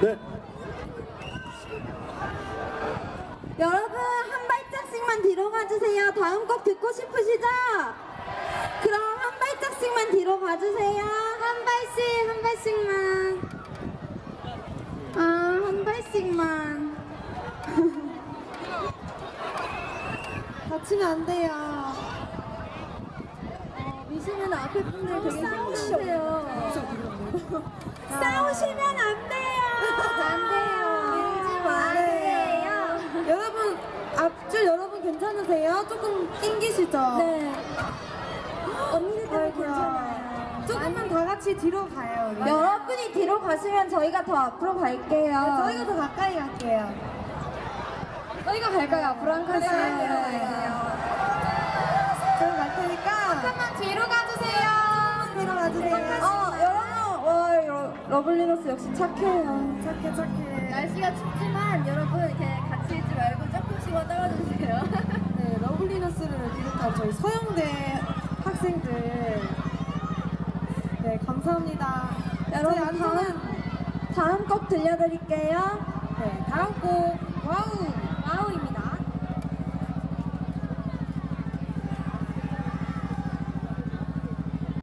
네. 여러분 한 발짝씩만 뒤로 가주세요. 다음 곡 듣고 싶으시죠? 그럼 한 발짝씩만 뒤로 가주세요. 한 발씩 한 발씩만. 아 한 발씩만. 다치면 안 돼요. 어, 미시면 앞에 분들 되게 싸우세요. 싸우시면 안 돼요. 안 돼요. 마세요. 여러분 앞줄 여러분 괜찮으세요? 조금 낑기시죠? 네. 언니들 아이고야. 괜찮아요. 조금만 다 같이 뒤로 가요. 우리. 여러분이 뒤로 가시면 저희가 더 앞으로 갈게요. 네, 저희가 더 가까이 갈게요. 저희가 갈까요? 앞으로 한 칸씩. 네, 러블리너스 역시 착해요. 착해 착해. 날씨가 춥지만 여러분 이렇게 같이 있지 말고 조금씩만 떨어져주세요. 네, 러블리너스를 비롯한 저희 서영대 학생들 네 감사합니다. 여러분, 저희 다음 곡 들려드릴게요. 네 다음 곡